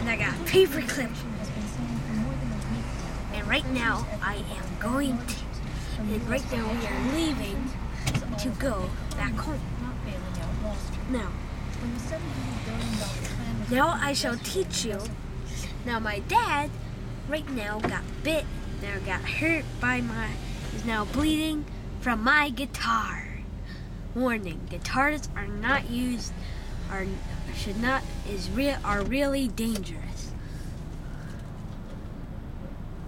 and I got a paper clip. And right now I am going to, and right now we are leaving to go back home. Now, now I shall teach you. Now my dad right now got bit, now got hurt by my, is now bleeding from my guitar. Warning, guitars are not used, are should not, is real, are really dangerous.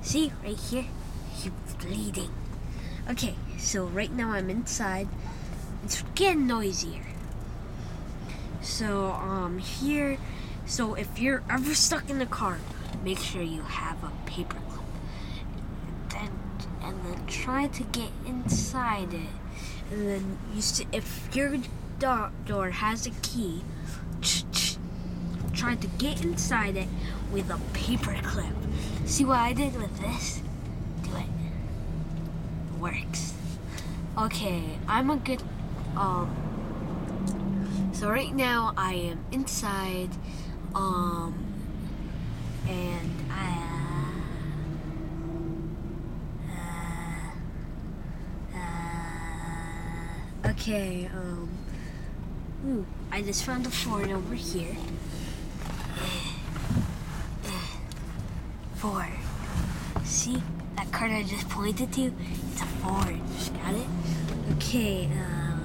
See, right here, he's bleeding. Okay, so right now I'm inside. It's getting noisier. So, um, here, so if you're ever stuck in the car, make sure you have a paper clip. And then, and then try to get inside it. And then you if your do- door has a key, try to get inside it with a paper clip. See what I did with this? Do it. Works. Okay, I'm a good, um, so right now I am inside, um, and I, uh, uh, okay, um, ooh, I just found a Ford over here. Ford. See that card I just pointed to? It's a Ford. Got it? Okay. Um,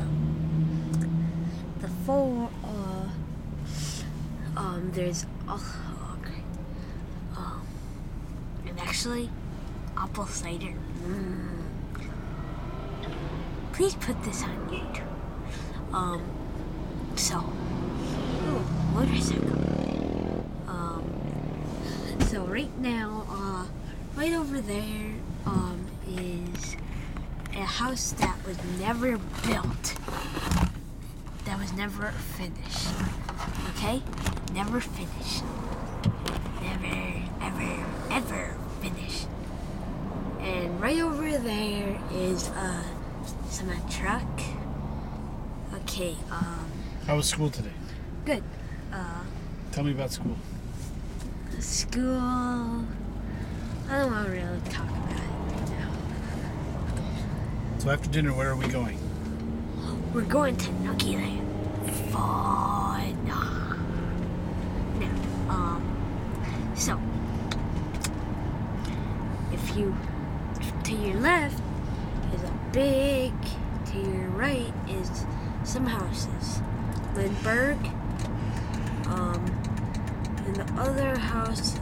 the four. Uh, um, there's. Oh, okay. Um, and actually, apple cider. Mm. Please put this on YouTube. Um. So. Ooh, motorcycle. Um. So right now, uh, right over there, um, is a house that was never built. That was never finished. Okay? Never finished. Never, ever, ever finished. And right over there is uh some truck. Okay, um How was school today? good. Uh Tell me about school. school I don't want to really talk about it right now. So after dinner, where are we going? We're going to Nucky Land. Fun. Now, um, so if you to your left is a big, to your right is some houses. Lindbergh. Um, and the other house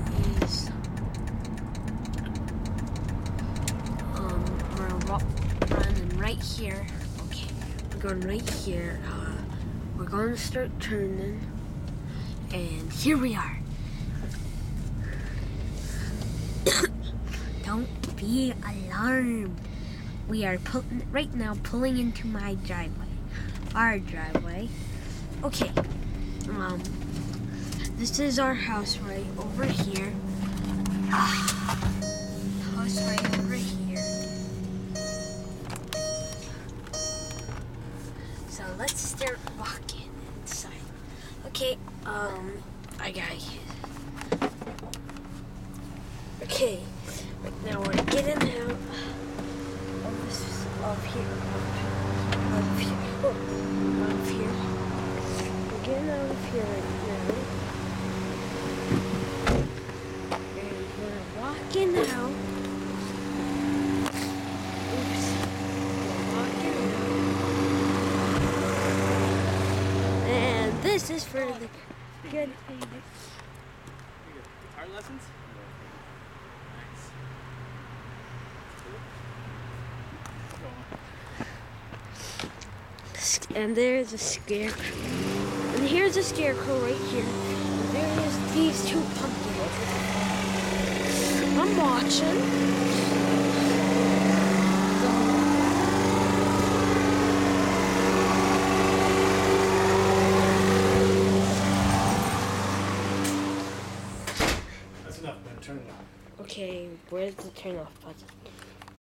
is um, we're running right here. Okay, we're going right here. Uh, we're going to start turning, and here we are. Don't be alarmed. We are right now pulling into my driveway, our driveway. Okay. Um, this is our house right over here. house right over here. So let's start walking inside. Okay, um, I got you. Okay, right now we're getting out of this, of here, of here, oh, of here. We're getting out of here right now. And we're walking out. Oops. We're walking out. And this is for the good. Guitar lessons? Nice. And there's a scarecrow. And here's a scarecrow right here. And there is these two pumpkins. I'm watching. That's enough, man. Turn it off. Okay, where's the turn off button?